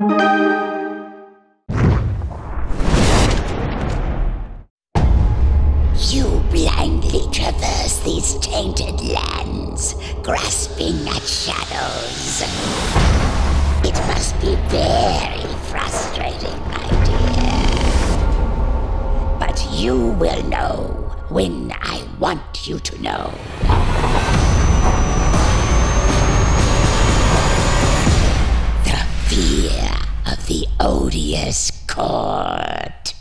You blindly traverse these tainted lands, grasping at shadows. It must be very frustrating, my dear. But you will know when I want you to know. The fear of the odious court.